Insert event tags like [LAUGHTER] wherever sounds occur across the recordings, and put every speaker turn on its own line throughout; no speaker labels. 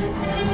Thank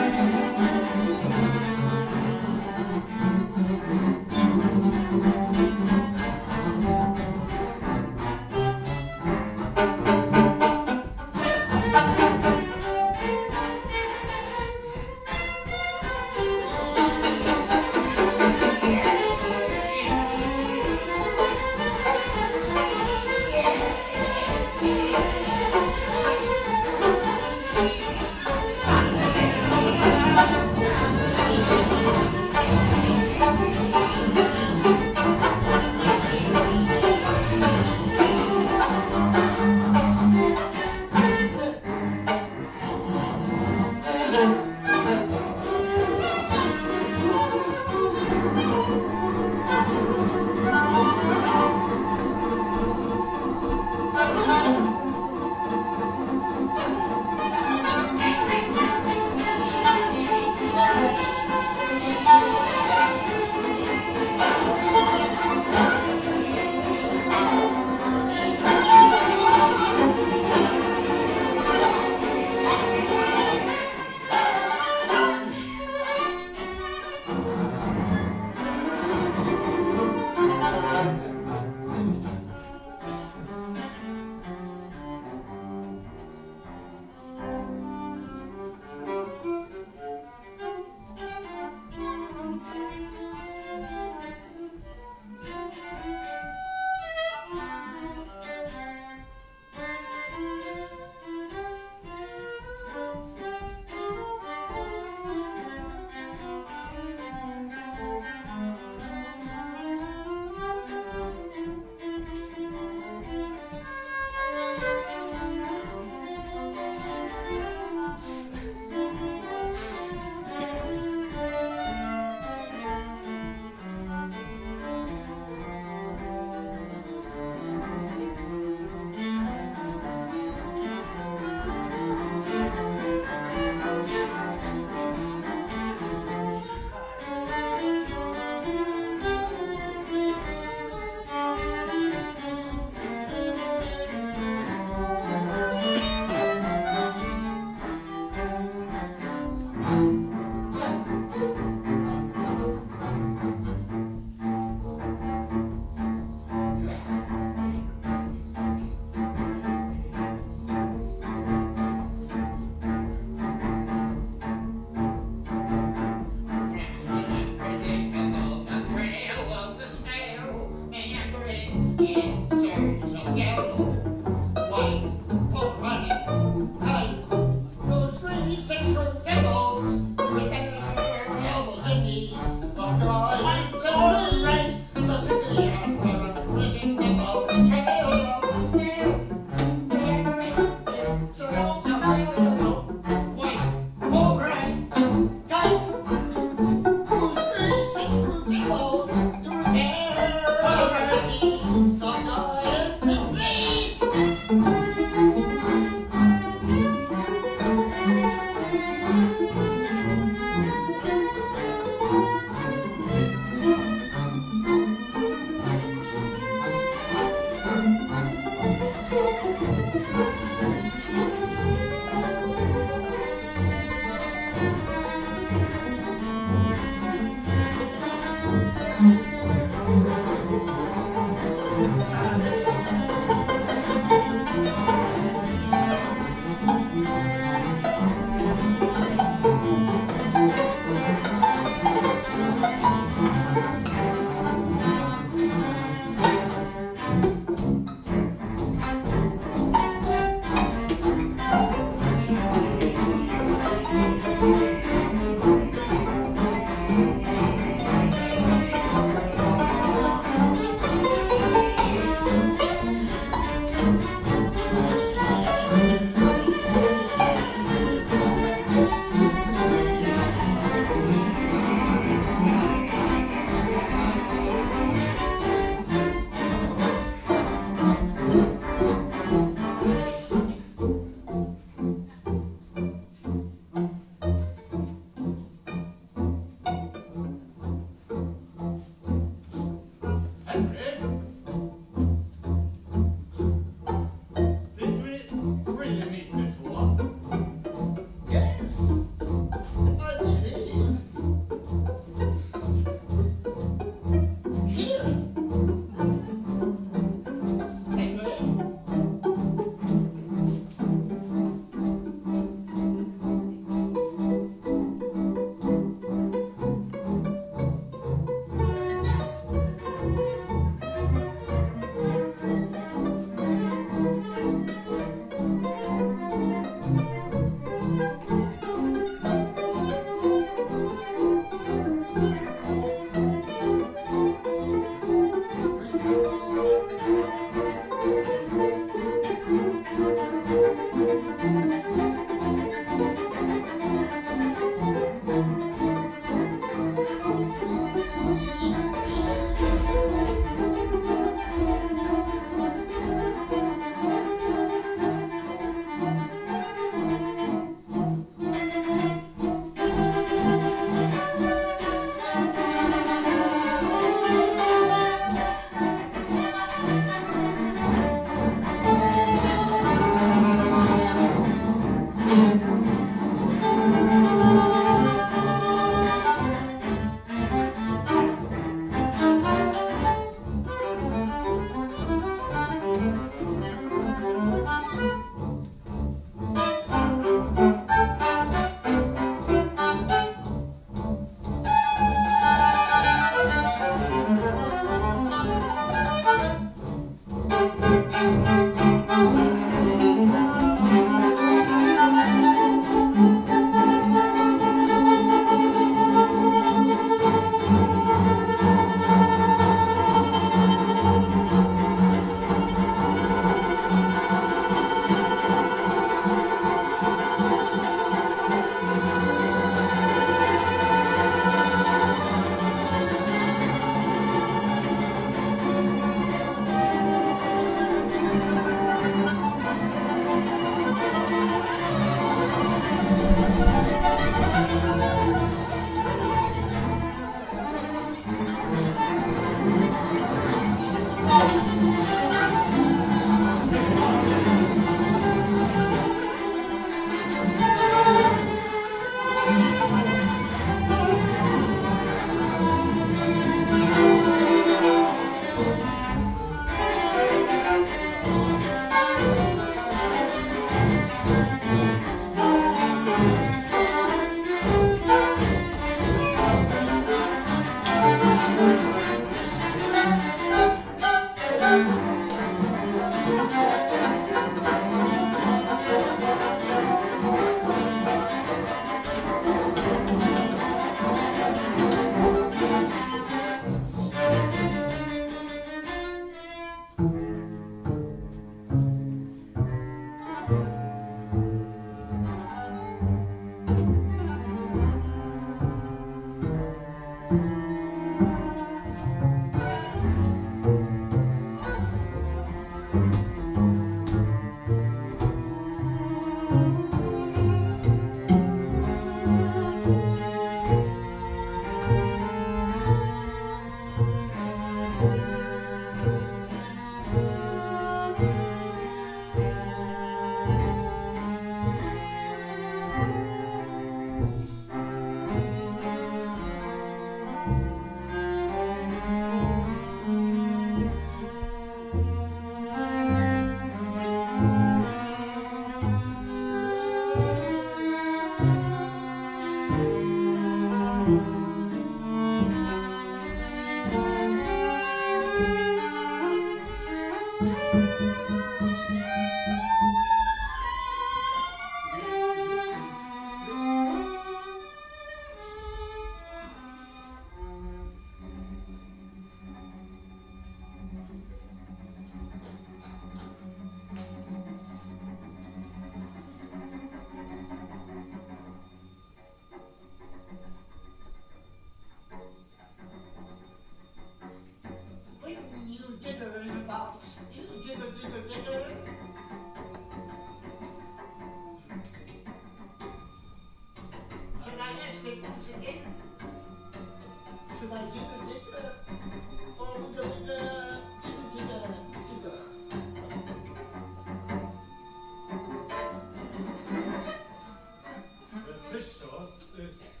sauce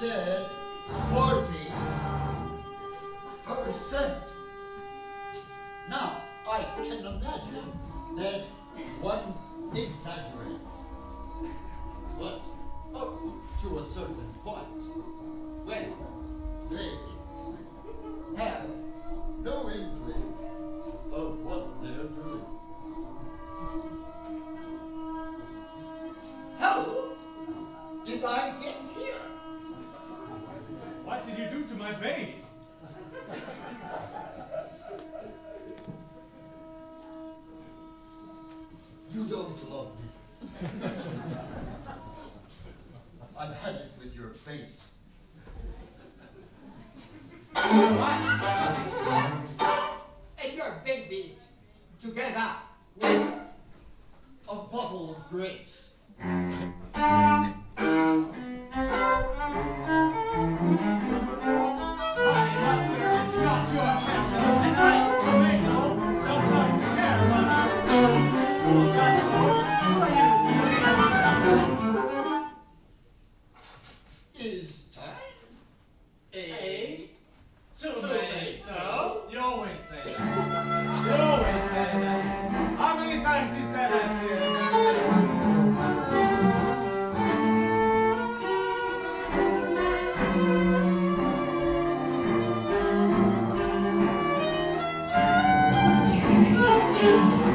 said This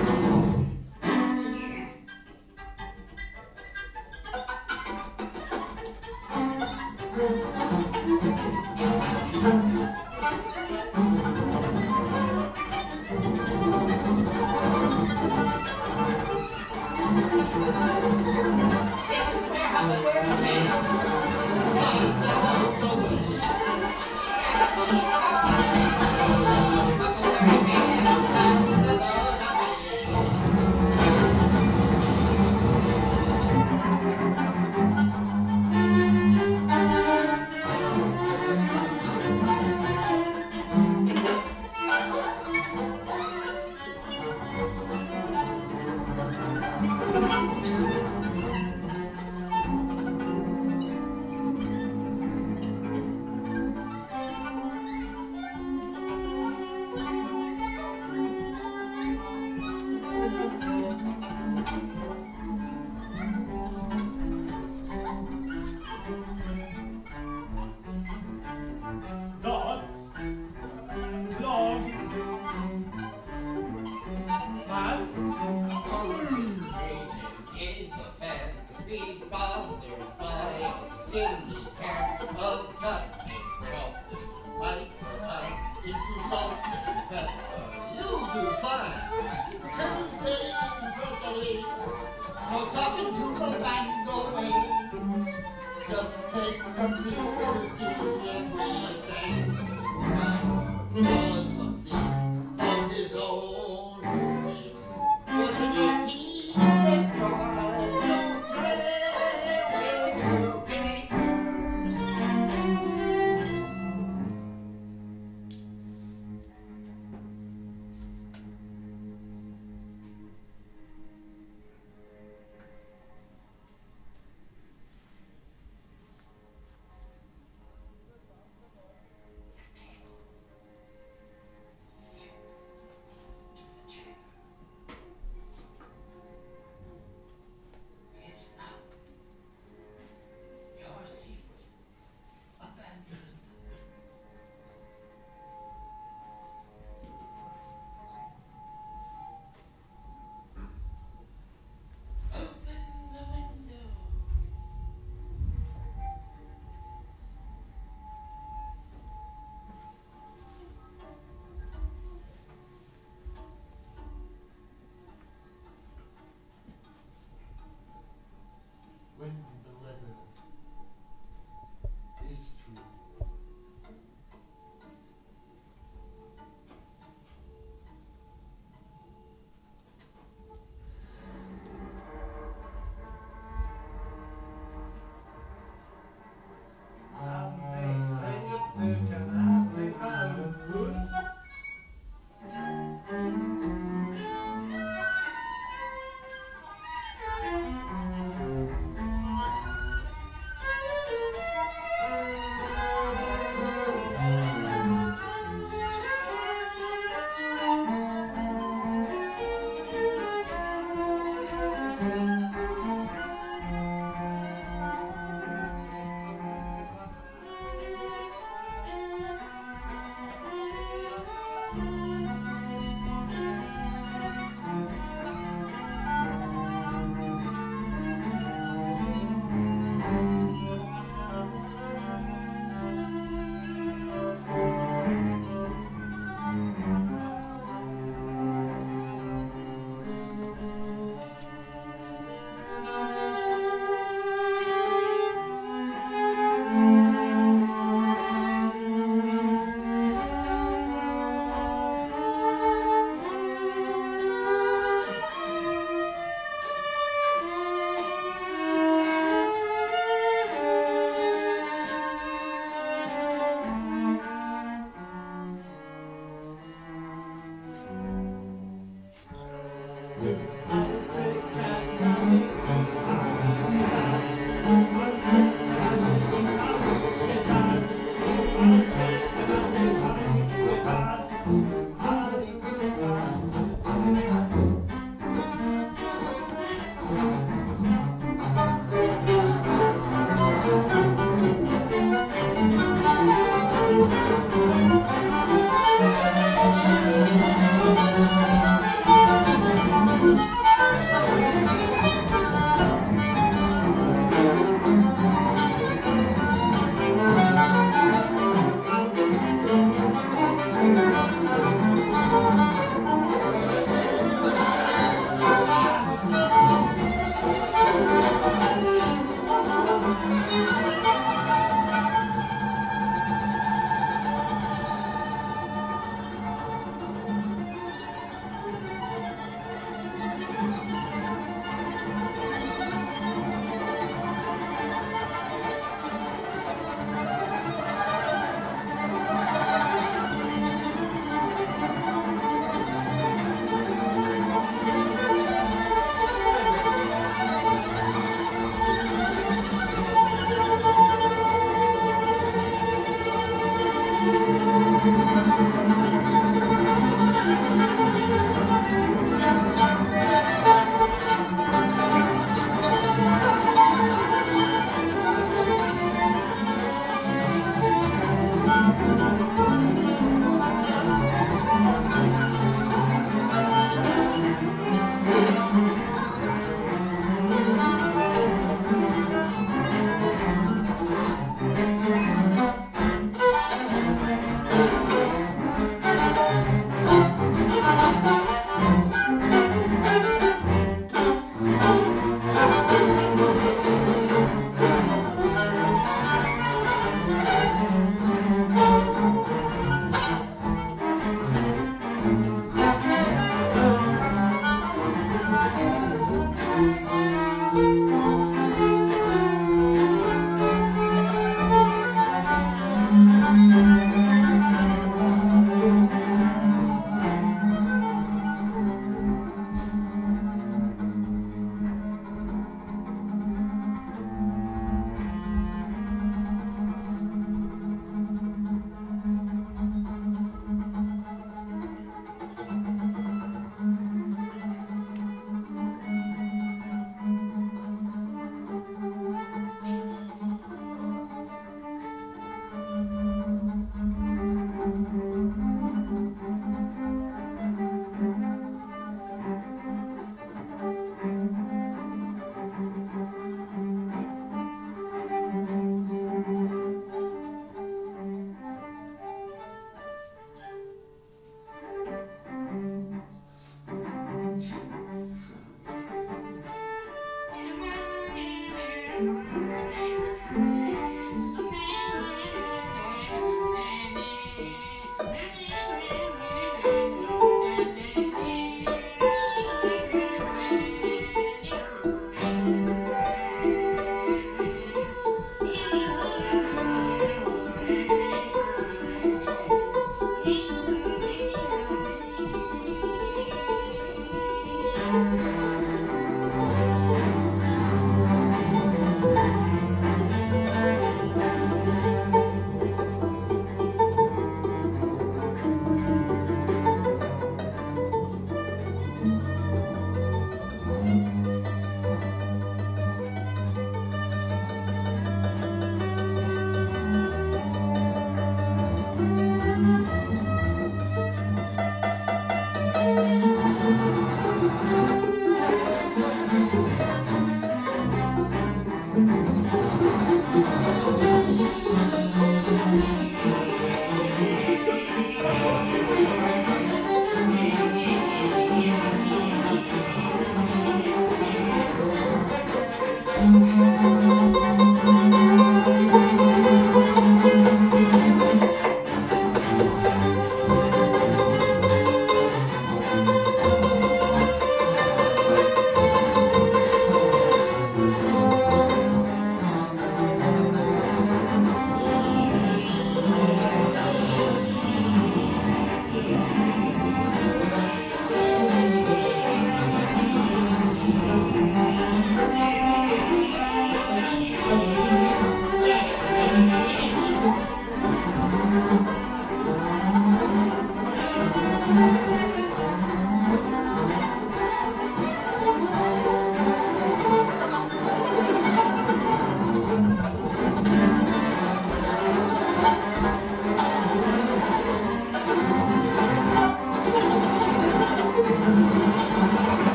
Thank
you.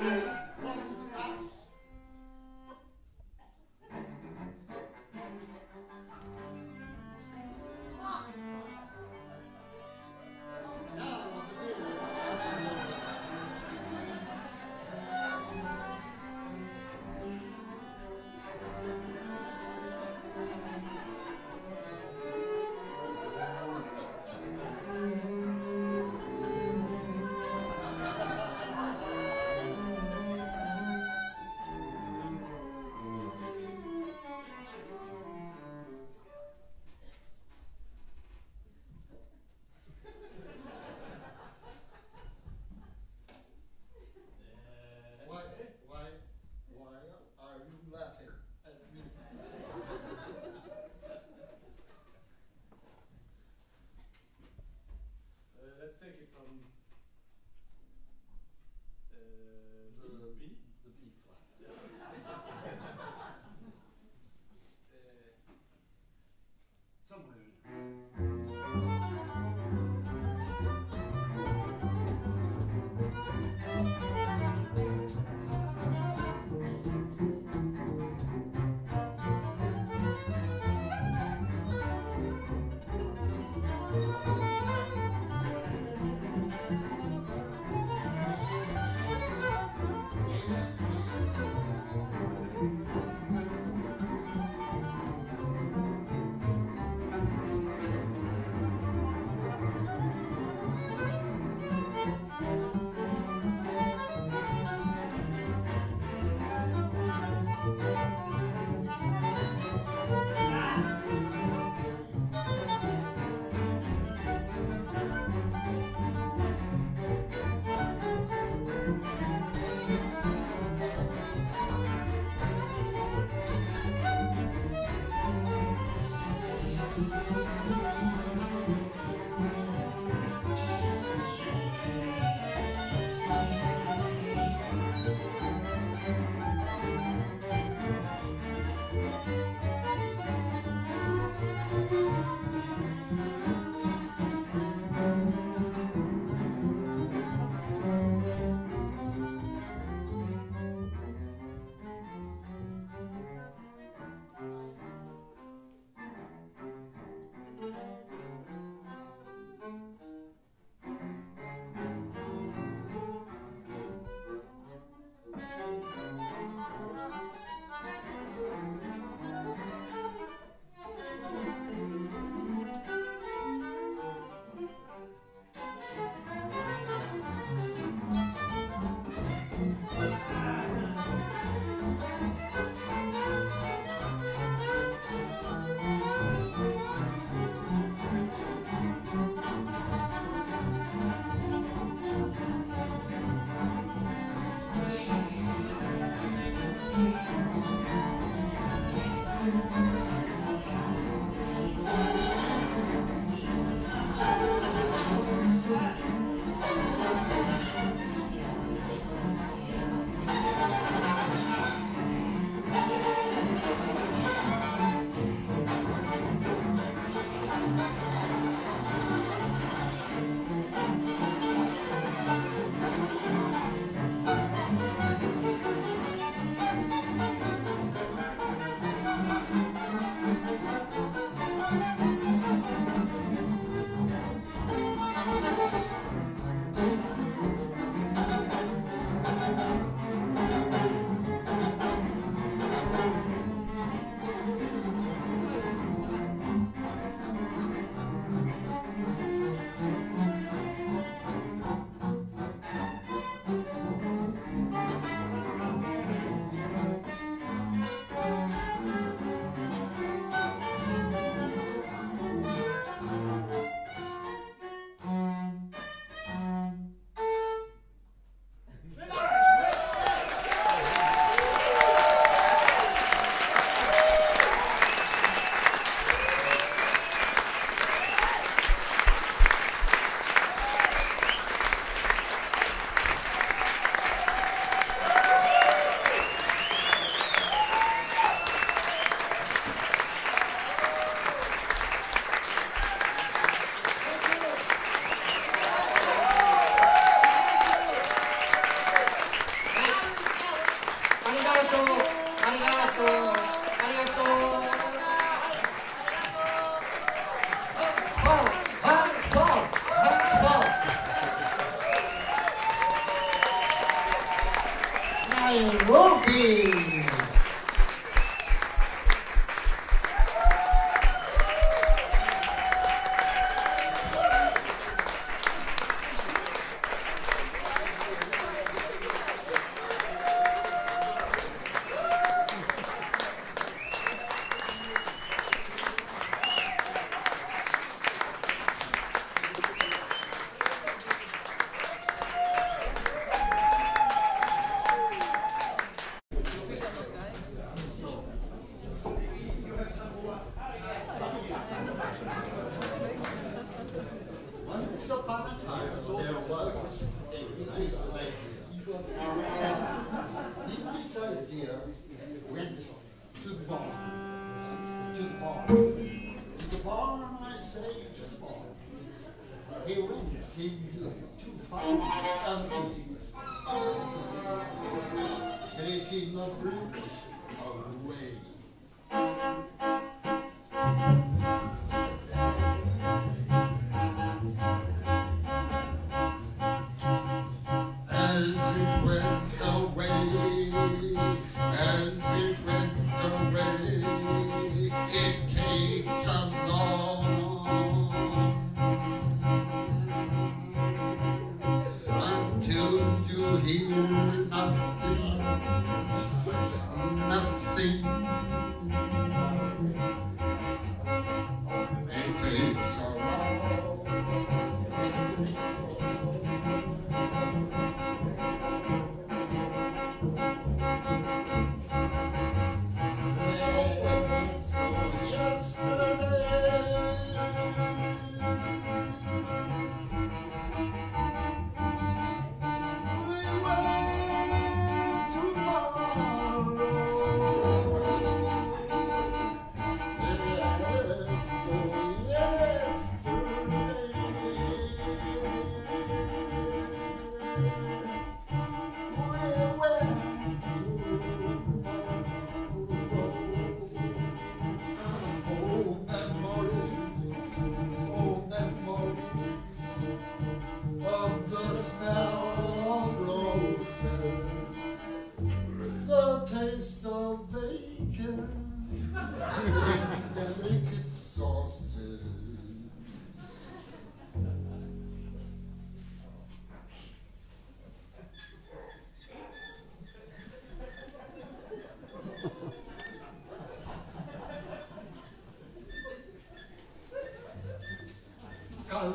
Mm-hmm.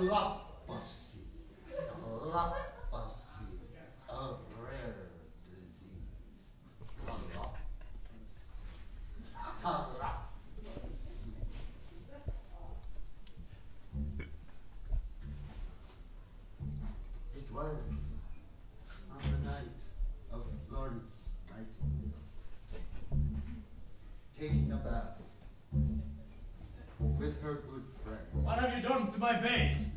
Leprosy. Leprosy. A rare disease. Leprosy. It was on the night of Florence Nightingale taking a bath with her good friend.
What have you done to my bass?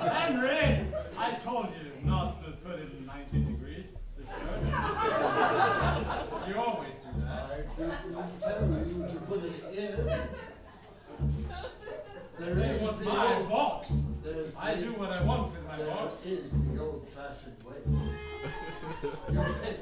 Henry! I told you not to put it in 90 degrees. The shirt. you always do that.
I didn't tell you to put it in. There
It
is
was
the
my
old-
box. I
the-
do what I want with my
There
box.
is the old-fashioned way. [LAUGHS]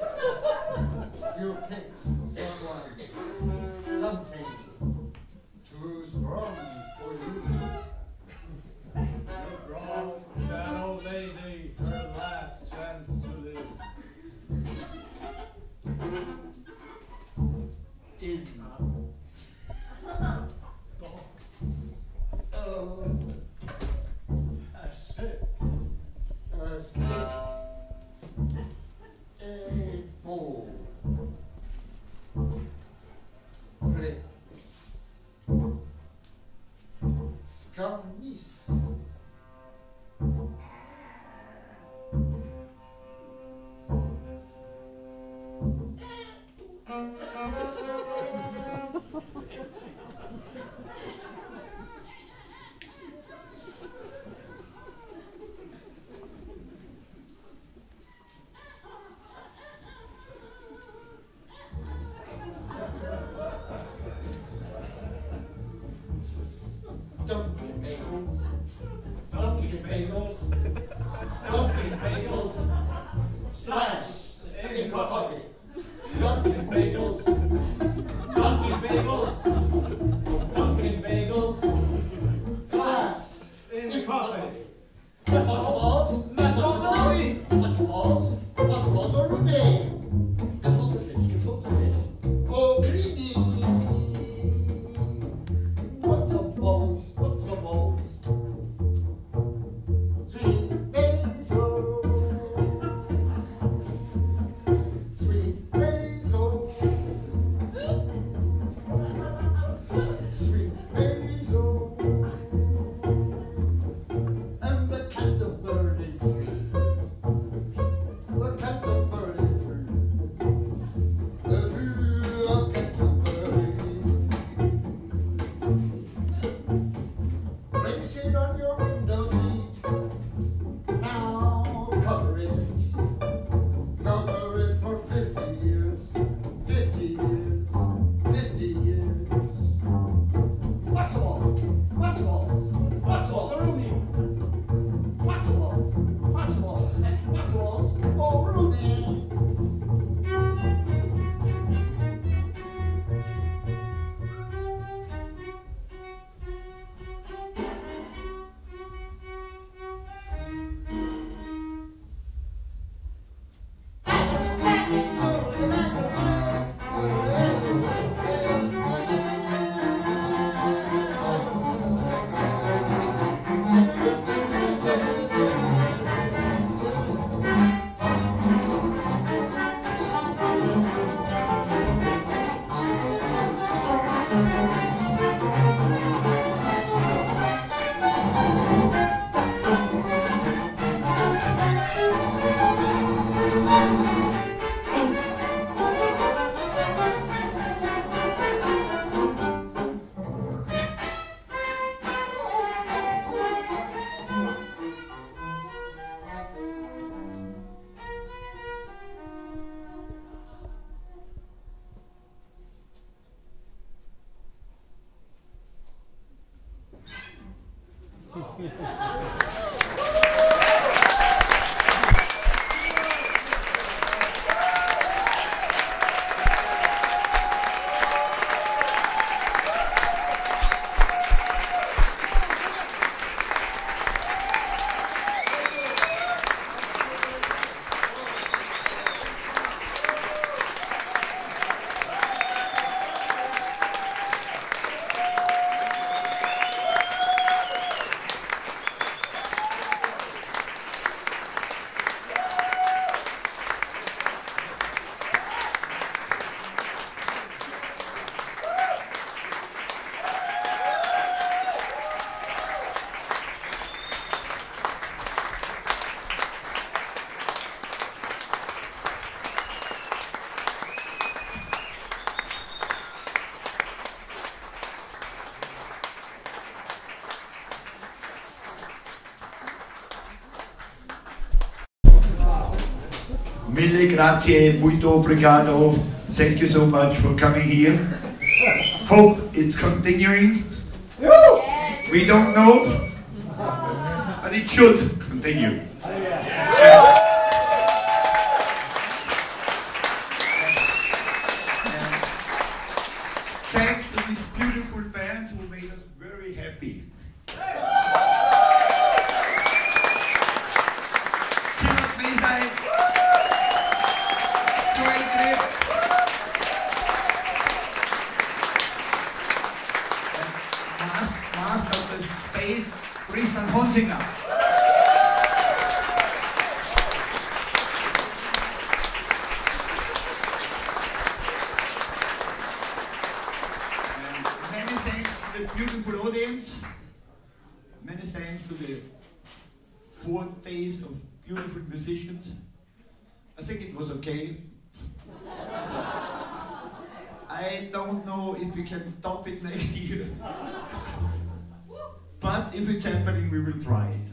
grazie, muito obrigado. Thank you so much for coming here. Hope it's continuing. We don't know, but it should continue. Thanks to the fourth phase of beautiful musicians. I think it was okay. I don't know if we can top it next year. but if it's happening, we will try it.